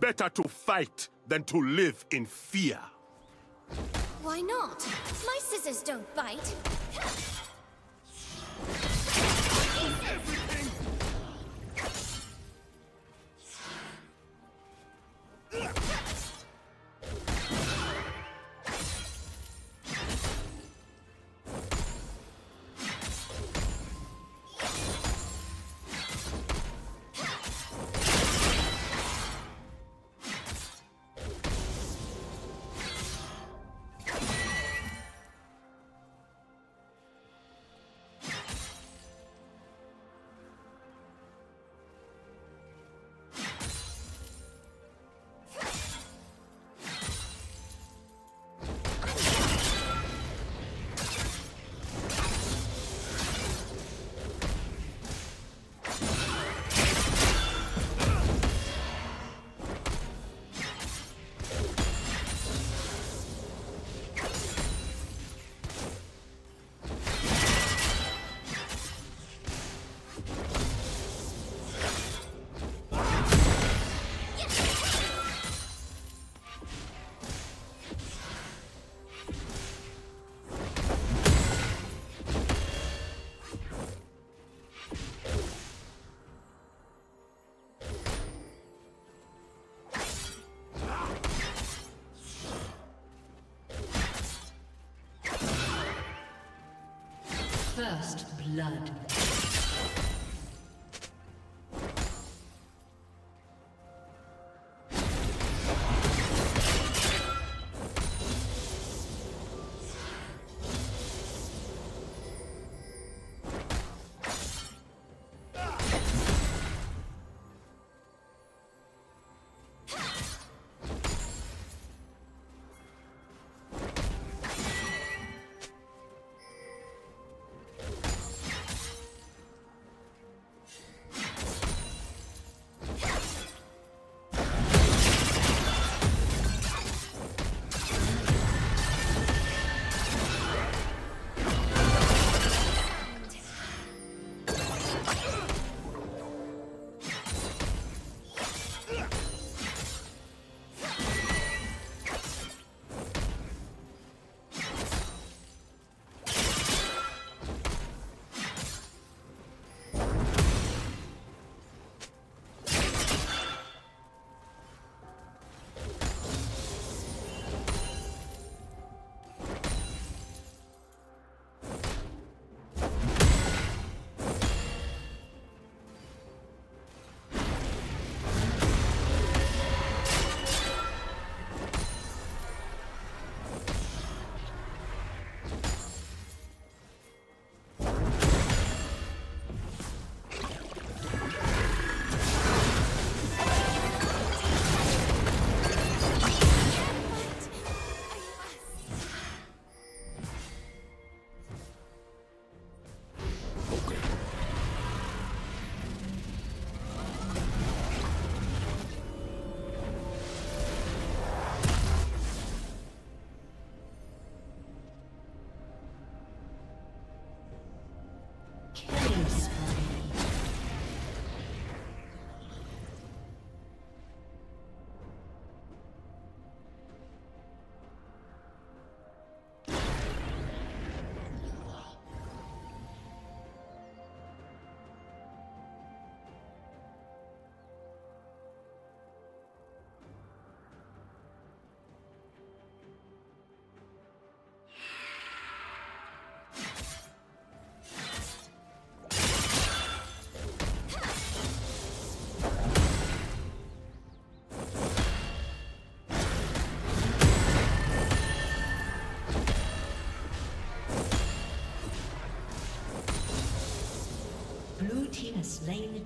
Better to fight than to live in fear. Why not? My scissors don't bite. First blood.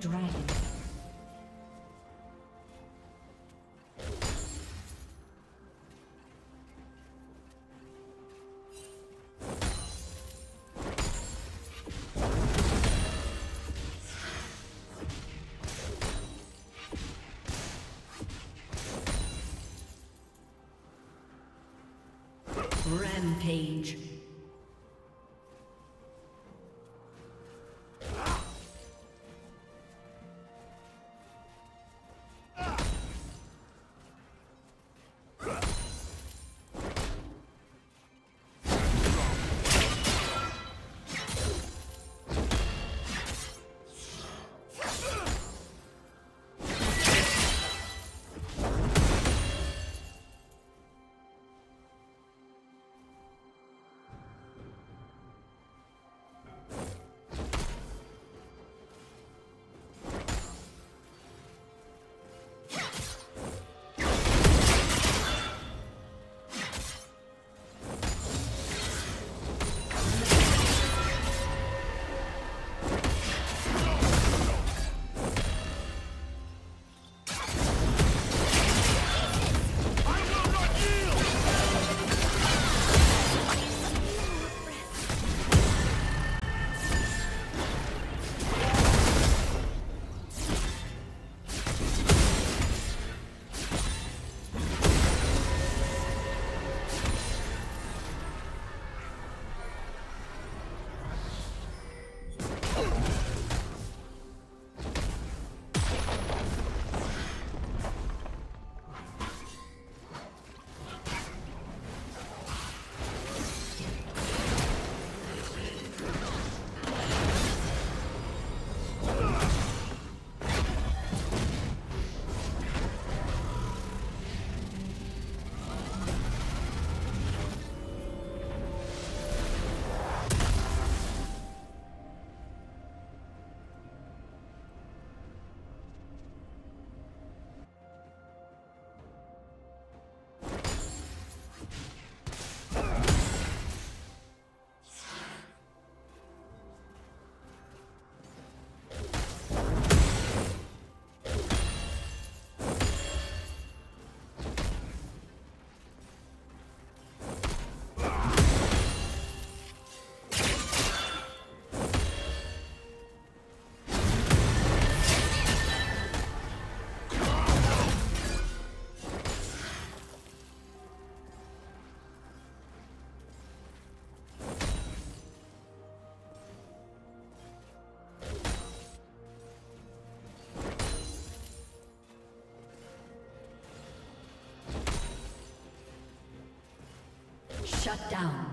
Dragon. Rampage. Shut down.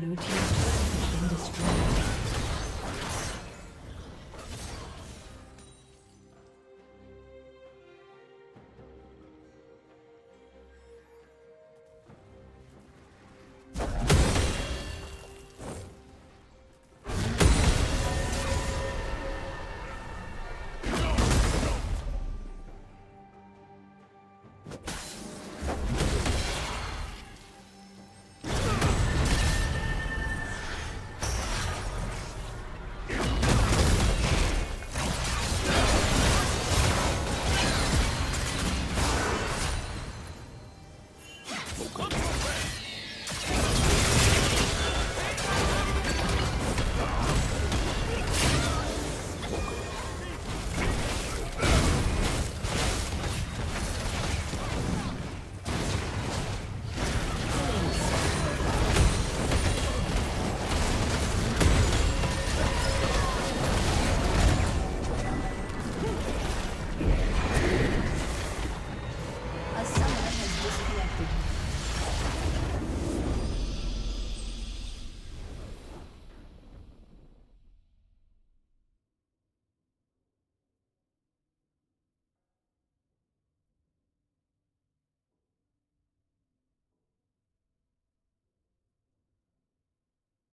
Blue team